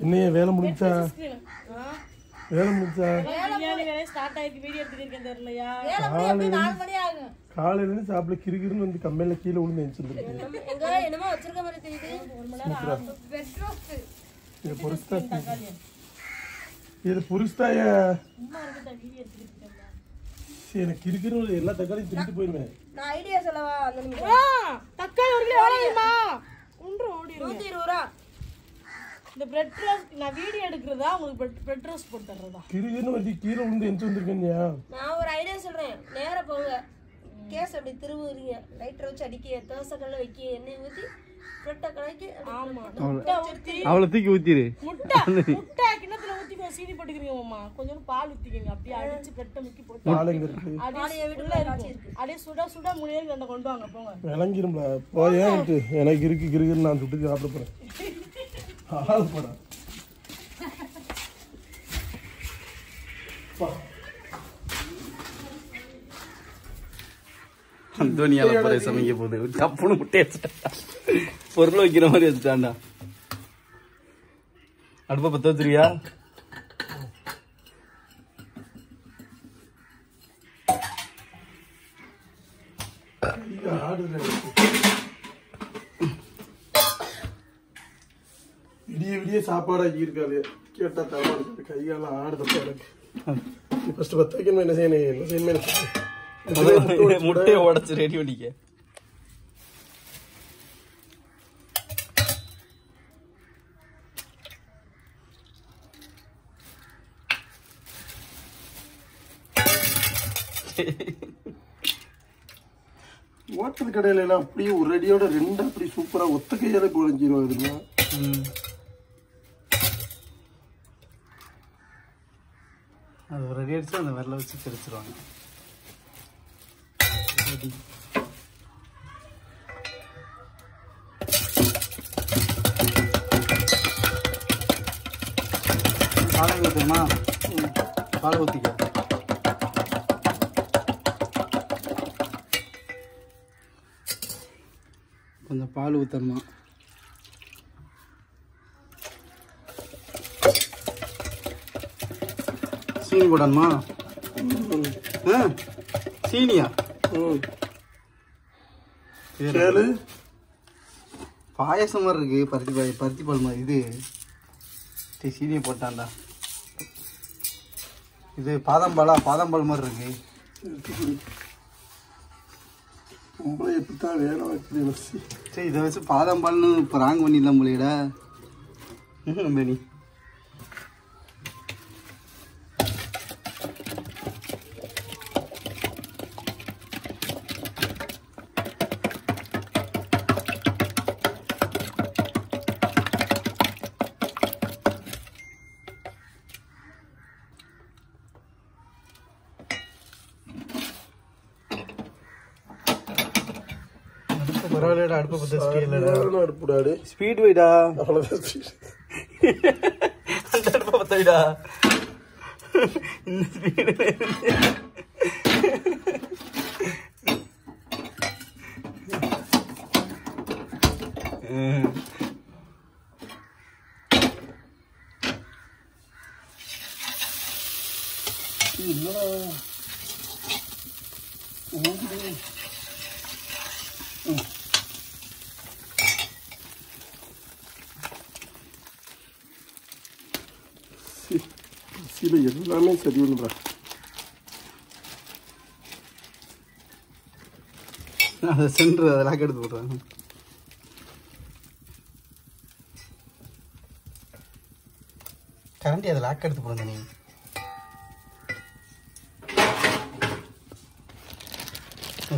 இன்னும் வேலை முடிஞ்சா? வேலை முடிஞ்சா? காலையில இருந்து சாப்பிட கிறுகிறுன்னு வந்து கம்மையில கீழே விழுந்து எழுச்சிருந்துருக்கு இது பொருஸ்தா இது புருஸ்தாய சரி எனக்கு கிறுகிறுன்னு எல்லா தக்காளியும் திருட்டு போயிருவேன் ஐடியா சொல்லவா? அந்த நிமிஷம் தக்காளி ஒரு கிலோ எவ்வளோமா ஒன்று ஓடிடுங்க நூத்தி இருபது ரூபா. இந்த பிரெட் ரோஸ்ட் நான் வீடியோ எடுக்கிறதா? உங்களுக்கு பிரெட் பிரெட் ரோஸ்ட் போட்டு தர்றதா கிறுகிறுன்னு வந்து கீழே விழுந்து எழுச்சி வந்திருக்கேன்யா நான் ஒரு ஐடியா சொல்றேன். நேரா போங்க. கேஸ் அப்படி திருவுறீங்க. லைட்டர் வச்சு அடிக்க தோசைக்கல்ல வைக்க எண்ணெய் ஊத்தி புரோட்டா கலக்கி ஆமா. முட்டை ஊத்தி. அவளை தூக்கி ஊத்திரு. முட்டை முட்டை ஊத்தி சீனி போட்டுக்கிறீங்கம்மா கொஞ்சம் பால் ஊத்திக்கங்க. அப்படியே அடிச்சு பெட்டை முக்கி போட்டு பாலைங்க இருக்கு. அப்படியே சுட சுட கொண்டு வாங்க போங்க. விளங்கிரும்ல. போயேன்ட்டு எனக்கு இருக்கு கிறுகிறுன்னு நான் சுட்டு சாப்பிட போறேன். ஆள் போடா. அந்தோனியால போய் சமைக்க போகுது. முட்டை வச்சுட்டா பொருள் வைக்கிற மாதிரி வச்சுட்டான்டா அடுப்ப பத்த வச்சிருக்கியா? இது ஆடுல விடிய விடிய சாப்பாடாக்கி இருக்காது கேட்டா தவா இருக்காது கைகாலம் ஆடுதப்பா எனக்கு ஃபர்ஸ்ட் பத்து வைக்கணும் என்ன செய்யணும் என்ன செய்யணும் எனக்கு சொல்லு. இதுலயே முட்டை உடைச்சு முட்டையை உடைச்சு ரெடி பண்ணிக்க ஹோட்டல் கடையில எல்லாம் அப்படியே ஒரு அடியோட ரெண்டு அப்படி சூப்பரா ஒத்த கையால குழஞ்சிருவாங்க ம். அது ஒரு அடி அடிச்சு அந்த விரல வச்சு தெரிச்சிருவாங்க. பாலை ஊற்றுமா பாலை ஊற்றிக்க கொஞ்சம் பால் ஊற்றணுமா சீனி போடணுமா? ஆ சீனியா? கேளு. பாயாசம் மாதிரி இருக்கு பருத்தி பாய பருத்தி பால் மாதிரி. இது சீனியை போட்டான்டா. இது பாதாம் பாலா? பாதாம் பால் மாதிரி இருக்கு. உங்களை எப்படித்தான் வேலை வைக்கிறது சரி இதை வச்சு பாதாம் பால்னு இப்போ ராங் பண்ணிடலாம் போலியடா. நம்பி பரவாயில்லடா அடுப்பை பற்ற வச்சுட்டீங்களா சாதாரண அடுப்புடாடு ஸ்பீட் வைடா. அவ்வளவுதான் speed. அந்த அடுப்பை பற்ற வைடா. இந்த ஸ்பீடு என்னடா? சில எல்லாமே சரி பண்ணுறா அதை சென்டர் அதெல்லாம் எடுத்து போடுறாங்க கரண்டி அதை லாக் எடுத்து போடுங்க நீ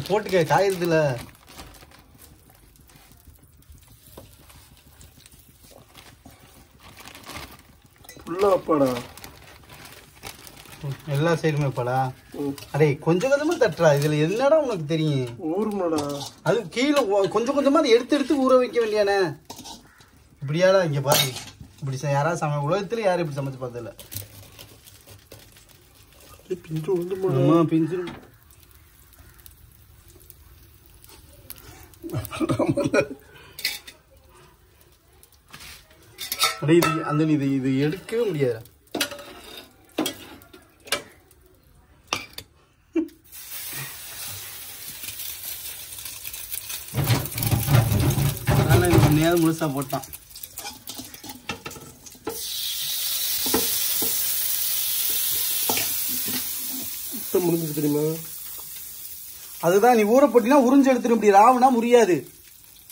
போட்டுக்க காயிருதுல ஃபுல்லாக அப்பாடா எல்லா சைடுமே படா. அடே கொஞ்சம் கொஞ்சமா தட்டுறா. இதுல என்னடா உனக்கு தெரியும்? ஊருமாடா அது கீழே கொஞ்சம் கொஞ்சமா அதை எடுத்து எடுத்து ஊற வைக்க வேண்டியானே இப்படியாடா இங்க பாரு. இப்படி யாராவது சம உலகத்துல யாரும் இப்படி சமைச்சு பார்த்ததில்ல. பிஞ்சு வந்து பிஞ்சிரும் அடே, இது அந்த இது இது எடுக்கவே முடியாது அதனால இது ஒன்னையாவது முழுசா போட்டான். இப்போ முடிஞ்சது தெரியுமா? அதுதான் நீ ஊற போட்டினா உறிஞ்சு எடுத்துட்டு இப்படி ராவுனா முடியாது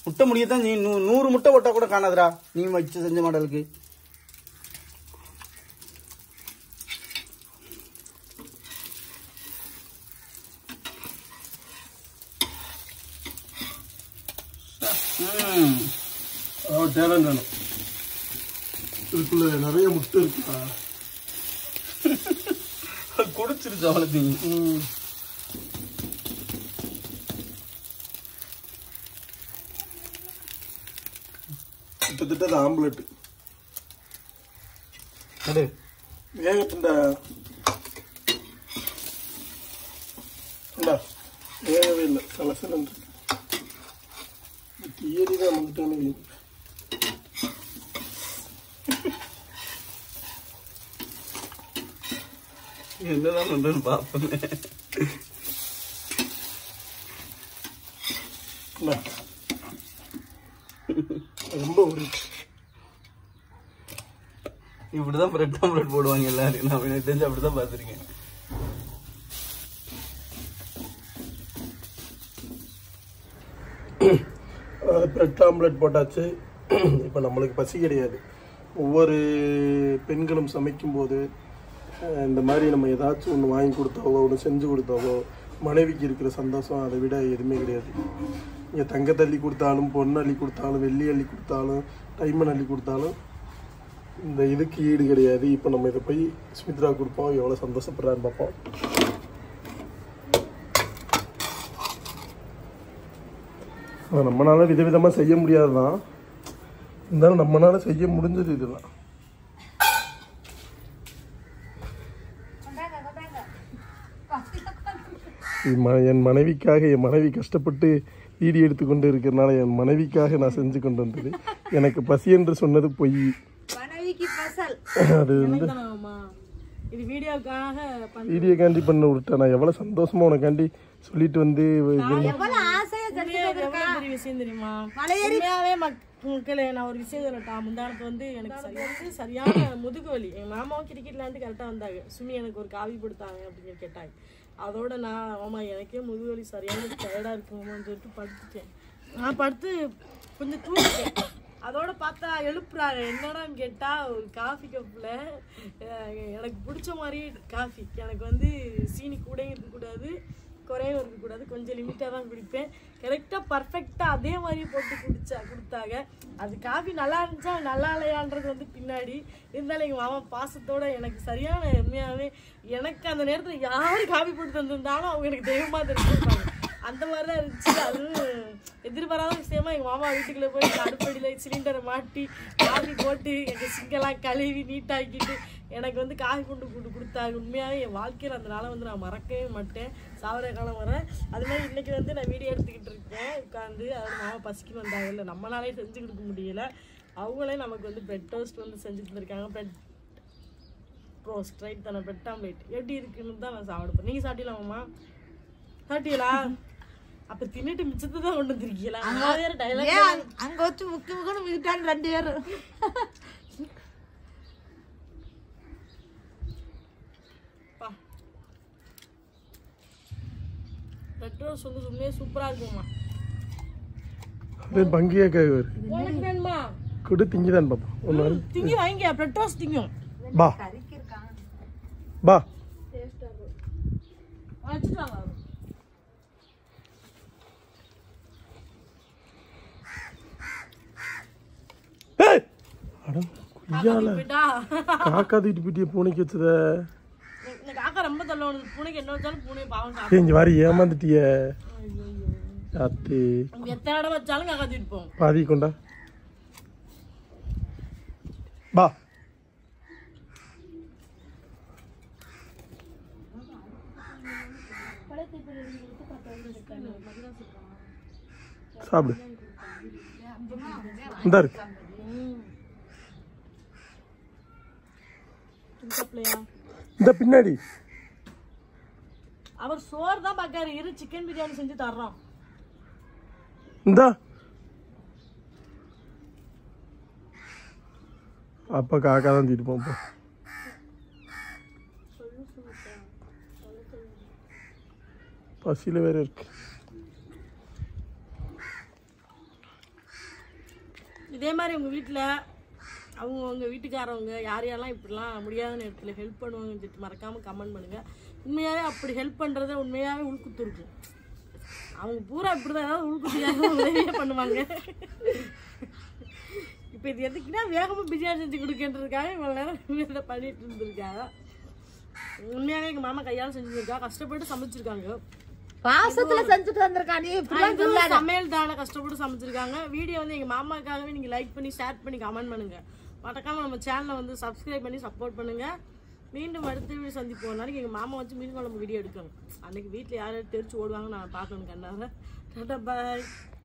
முட்டை முடியத்தான் நீ நூ- நூறு முட்டை போட்டா கூட காணாதுடா. நீ வச்சு செஞ்ச மாடலுக்கு. ம். அவன் டேலண்ட் வேணும். இதுக்குள்ள நிறைய முட்டை இருக்குடா குடிச்சிருச்சு அவ்வளோத்தையும் ம். கிட்டத்தட்ட அது ஆம்பலெட் எடு வேகட்டுண்டா இந்தா, வேகவே இல்லை. சலசலன்னு இருக்கு தியரி தான் வந்துட்டானு. என்னதான் பண்றேன்னு இந்தா. ரொம்ப ஒரு இப்படிதான் பிரெட் ஆம்லெட் போடுவாங்க எல்லாரும். நான் எனக்கு தெரிஞ்சு அப்படிதான் பார்த்துருக்கேன். பிரெட் ஆம்லெட் போட்டாச்சு. இப்போ நம்மளுக்கு பசி கிடையாது. ஒவ்வொரு பெண்களும் சமைக்கும்போது இந்த மாதிரி நம்ம ஏதாச்சும் ஒன்று வாங்கி கொடுத்தாவோ ஒன்று செஞ்சு கொடுத்தாவோ மனைவிக்கு இருக்கிற சந்தோஷம் அதை விட எதுவுமே கிடையாது. இங்கே தங்க கொடுத்தாலும் பொண்ணு அள்ளி கொடுத்தாலும் வெள்ளி அள்ளி கொடுத்தாலும் டைமண்ட் அள்ளி கொடுத்தாலும் இந்த இதுக்கு ஈடு கிடையாது. இப்போ நம்ம இதை போய் சுமித்ரா கொடுப்போம். எவ்வளோ சந்தோஷப்படுறான்னு பார்ப்போம். நம்மளால் நம்மளால விதவிதமாக செய்ய முடியாது தான் இருந்தாலும் நம்மளால செய்ய முடிஞ்சது இதுதான். என் மனைவிக்காக என் மனைவி கஷ்டப்பட்டு வீடியோ எடுத்துக்கொண்டு இருக்கிறனால என் மனைவிக்காக நான் செஞ்சு கொண்டு வந்தது. எனக்கு பசி என்று சொன்னது பொய். அது வந்து இது வீடியோக்காண்டி பண்ண விட்டேன் நான் எவ்வளோ சந்தோஷமா உனக்காண்டி சொல்லிட்டு வந்து விஷயம் தெரியுமா? உண்மையாவே மக்- மக்களே நான் ஒரு விஷயம் சொல்லட்டா? முந்தானத்து வந்து எனக்கு வந்து சரியான முதுகு வலி. எங்க மாமாவும் கிரிக்கெட் விளையாண்டு கரெக்டா வந்தாங்க. சுமி எனக்கு ஒரு காவி கொடுத்தாங்க அப்படின்னு கேட்டாங்க. அதோட நான் ஆமா எனக்கே முதுகு வலி சரியான டயர்டா இருக்குமான்னு சொல்லிட்டு படுத்துட்டேன். நான் படுத்து கொஞ்சம் தூங்கிட்டேன். அதோட பார்த்தா எழுப்புறாங்க. என்னடான்னு கேட்டா ஒரு காஃபி கப்பில் எனக்கு பிடிச்ச மாதிரி காஃபி. எனக்கு வந்து சீனி கூடயும் இருக்கக்கூடாது குறையும் இருக்கக்கூடாது கொஞ்சம் லிமிட்டாக தான் குடிப்பேன். கரெக்டாக பர்ஃபெக்டாக அதே மாதிரி போட்டு குடிச்சா கொடுத்தாங்க அது காஃபி நல்லா இருந்துச்சா நல்லா இல்லையான்றது வந்து பின்னாடி. இருந்தாலும் எங்கள் மாமா பாசத்தோட எனக்கு சரியான உண்மையாகவே எனக்கு அந்த நேரத்தில் யார் காஃபி போட்டு தந்திருந்தாலும் அவங்க எனக்கு தெய்வமாக தெரிஞ்சிருப்பாங்க. அந்த மாதிரி தான் இருந்துச்சு. அதுவும் எதிர்பாராத விஷயமா எங்கள் மாமா வீட்டுக்குள்ளே போய் அடுப்படியில் சிலிண்டரை மாட்டி காஃபி போட்டு எங்கள் சிங்கெல்லாம் கழுவி நீட்டாக்கிட்டு எனக்கு வந்து காஃபி கொண்டு கொண்டு கொடுத்தாங்க உண்மையாகவே என் வாழ்க்கையில் அந்த நாளை வந்து நான் மறக்கவே மாட்டேன். சாவர காலம் வர. அது மாதிரி இன்னைக்கு வந்து நான் வீடியோ எடுத்துக்கிட்டு இருக்கேன். உட்காந்து அதோட மாமா பசிக்கு வந்தாங்க. இல்லை நம்மளாலே செஞ்சு கொடுக்க முடியல. அவங்களே நமக்கு வந்து பிரெட் டோஸ்ட் வந்து செஞ்சு தந்திருக்காங்க. பிரெட் ரோஸ்ட் ரைட் தானே? பிரெட் ஆம்லேட் எப்படி இருக்குன்னு தான் நான் சாப்பிட போறேன். நீங்கள் சாப்பிட்டீங்களாம்மா சாப்பிட்டீங்களா? அப்ப தின்னுட்டு மிச்சத்தை தான் கொண்டு வந்திருக்கீங்களா? நான் வேற டைலாக் அங்க வச்சு முக்கி முக்கணும் மிதிட்டான் ரெண்டு பேரும். பிரெட் ரோஸ்ட் வந்து உண்மையே சூப்பரா இருக்குமா அப்படியே பங்கியா கேட்குவாரு உனக்கு வேணுமா? கொடு திங்கிதான் பார்ப்போம் ஒன்று திங்கி வாங்கிக்க பிரெட் ரோஸ்ட் திங்கும். பா. பா! அட கொய்யால. காக்கா தூக்கிட்டு போயிட்டிய பூனைக்கு வச்சத இந்த காக்கா ரொம்ப தொல்லை உனக்கு பூனைக்கு என்ன வச்சாலும் பூனை பாவம் இங்க வாரி ஏமாந்துட்டிய. அத்தி எத்தனை இடம் வச்சாலும் காக்கா தூக்கிட்டு போகும் பாதி கொண்டா. பா. சாப்பிடு. இந்த இருக்கு. இந்த பின்னாடி. அவர் சோறு தான் பார்க்காரு. இரு சிக்கன் பிரியாணி செஞ்சு தர்றோம். இந்த. அப்பா காக்கா தான் தீட்டு போப்போ பசியில் வேற இருக்கு. இதே மாதிரி உங்க வீட்டில் அவங்க உங்க வீட்டுக்காரவங்க யார் யாரெல்லாம் இப்படிலாம் முடியாத நேரத்தில் ஹெல்ப் பண்ணுவாங்கன்னு சொல்லிட்டு மறக்காம கமெண்ட் பண்ணுங்க. உண்மையாவே அப்படி ஹெல்ப் பண்றத உண்மையாவே உள்குத்து இருக்கும் அவங்க பூரா இப்படிதான் ஏதாவது உள்குத்தியாக உதவியே பண்ணுவாங்க. இப்போ இது எதுக்குன்னா வேகமாக பிரியாணி செஞ்சு கொடுக்கின்றதுக்காக இவ்வளோ நேரம் இதை பண்ணிட்டு இருந்திருக்காங்க. உண்மையாவே எங்கள் மாமா கையால் செஞ்சுருக்கா கஷ்டப்பட்டு சமைச்சிருக்காங்க. பாசத்துல செஞ்சுட்டு வந்திருக்கா நீ? சமையல் தானே கஷ்டப்பட்டு சமைச்சிருக்காங்க. வீடியோ வந்து எங்க மாமாக்காகவே நீங்க லைக் பண்ணி ஷேர் பண்ணி கமெண்ட் பண்ணுங்க. மறக்காம நம்ம சேனலை வந்து சப்ஸ்கிரைப் பண்ணி சப்போர்ட் பண்ணுங்க. மீண்டும் அடுத்த சந்திப்போம். நாளைக்கு எங்கள் மாமா வச்சு மீன் குழம்பு வீடியோ எடுக்கணும். அன்னைக்கு வீட்டில் யாரும் தெரிச்சு ஓடுவாங்கன்னு நான் பார்க்கணும் கண்டாக டாட்டா பாய்.